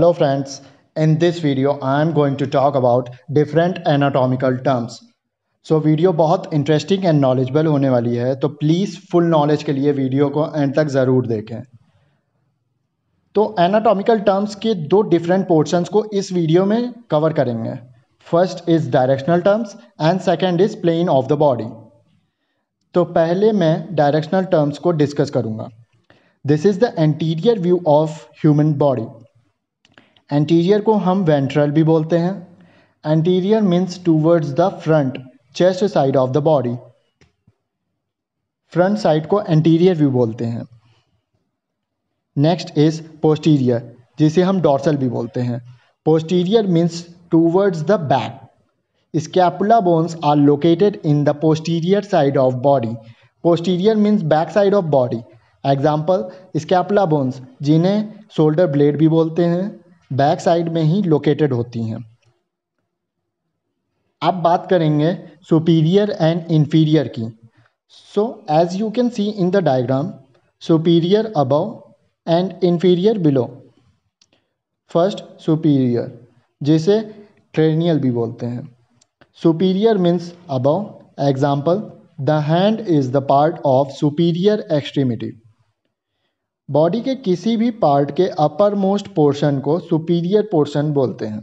Hello friends, in this video I am going to talk about different anatomical terms. So video बहुत interesting and knowledgeable होने वाली है तो please full knowledge के लिए video को एंड तक ज़रूर देखें। तो एनाटॉमिकल टर्म्स के दो डिफरेंट पोर्शंस को इस वीडियो में कवर करेंगे। First is directional terms and second is plane of the body तो पहले मैं डायरेक्शनल टर्म्स को डिस्कस करूँगा। This is the anterior view of human body anterior को हम वेंट्रल भी बोलते हैं। Anterior means towards the front chest side of the body front side को एंटीरियर व्यू बोलते हैं। नेक्स्ट इज़ पोस्टीरियर जिसे हम डॉर्सल भी बोलते हैं। Posterior means towards the back scapula bones are located in the posterior side of body posterior means back side of body example scapula bones जिन्हें shoulder blade भी बोलते हैं। बैक साइड में ही लोकेटेड होती हैं। अब बात करेंगे सुपीरियर एंड इन्फीरियर की। So as you can see in the diagram superior above and inferior below first superior जिसे ट्रेनियल भी बोलते हैं। Superior means above example the hand is the part of superior extremity body के किसी भी part के upper most portion को superior portion बोलते हैं।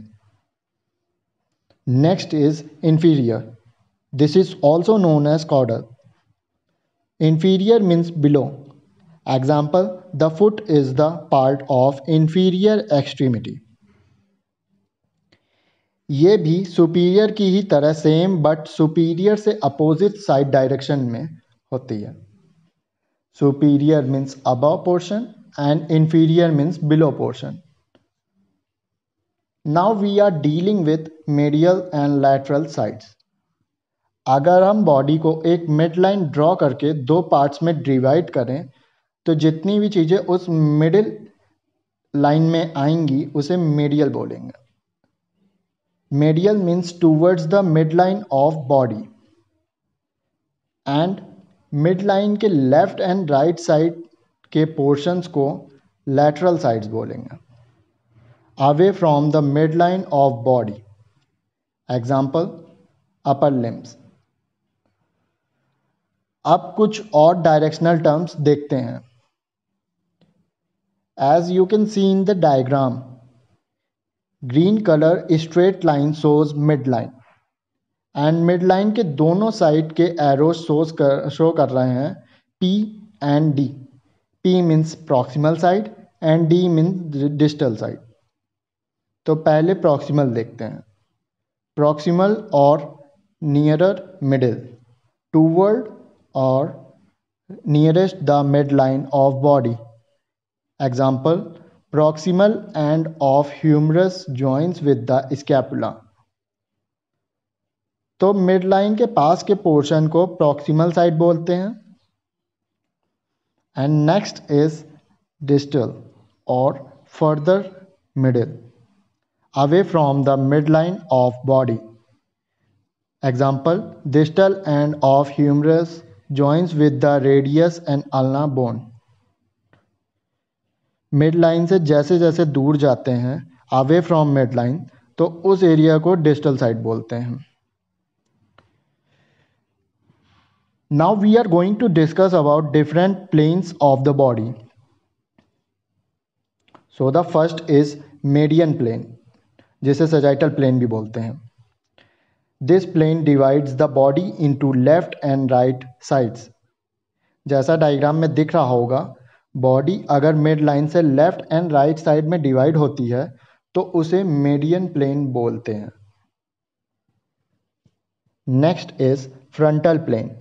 Next is inferior this is also known as caudal inferior means below example the foot is the part of inferior extremity ये भी superior की ही तरह सेम बट सुपीरियर से अपोजिट साइड डायरेक्शन में होती है। Superior means above portion and inferior means below portion now we are dealing with medial and lateral sides अगर हम बॉडी को एक मिड लाइन ड्रॉ करके दो पार्ट्स में डिवाइड करें तो जितनी भी चीज़ें उस मिडिल लाइन में आएँगी उसे मीडियल बोलेंगे medial means towards the mid line of body mid line के लेफ़्ट एंड राइट साइड के पोर्शंस को लेटरल साइड्स बोलेंगे। Away from the mid line of body example upper limbs अब कुछ और डायरेक्शनल टर्म्स देखते हैं। As you can see in the diagram green colour straight line shows mid line and mid line के दोनों side के arrow shows कर show कर रहे हैं। P and D P means proximal side and D means digital side तो पहले proximal देखते हैं। प्रॉक्सिमल और नियरर मिडिल टूवर्ड और nearest the mid line of body example proximal end of humerus joins with the scapula तो mid line के पास के पोर्शन को प्रॉक्सिमल साइड बोलते हैं। एंड नेक्स्ट इज़ डिजिटल और further middle away from the mid line of body example digital end of humerus joins with the radius and ulna bone mid line से जैसे जैसे दूर जाते हैं अवे फ्रॉम मिड लाइन तो उस area को डिजिटल साइड बोलते हैं। Now we are going to discuss about different planes of the body. So the first is median plane, जिसे सजाइटल प्लेन भी बोलते हैं। This plane divides the body into left and right sides जैसा diagram में दिख रहा होगा body अगर मिड लाइन से लेफ़्ट एंड राइट साइड में डिवाइड होती है तो उसे मेडियन प्लेन बोलते हैं। नेक्स्ट इज़ फ्रंटल प्लेन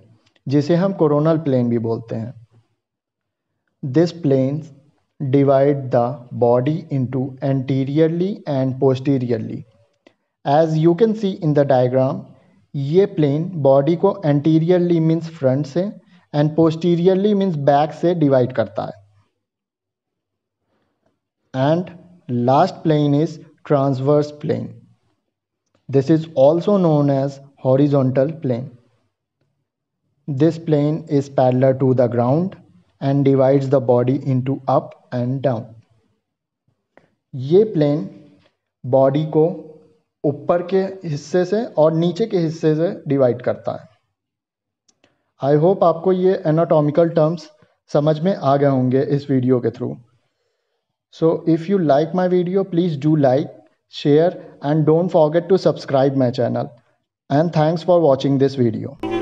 जिसे हम कोरोनल प्लेन भी बोलते हैं। This plane divide the body into anteriorly and posteriorly as you can see in the diagram ये प्लेन बॉडी को एंटीरियरली मीन्स फ्रंट से एंड पोस्टीरियरली मीन्स बैक से divide करता है। And last plane is transverse plane this is also known as horizontal plane This plane is parallel to the ground and divides the body into up and down. ये plane body को ऊपर के हिस्से से और नीचे के हिस्से से डिवाइड करता है आई होप आपको ये एनाटॉमिकल टर्म्स समझ में आ गए होंगे इस वीडियो के through so if you like my video please do like share and don't forget to subscribe my channel and thanks for watching this video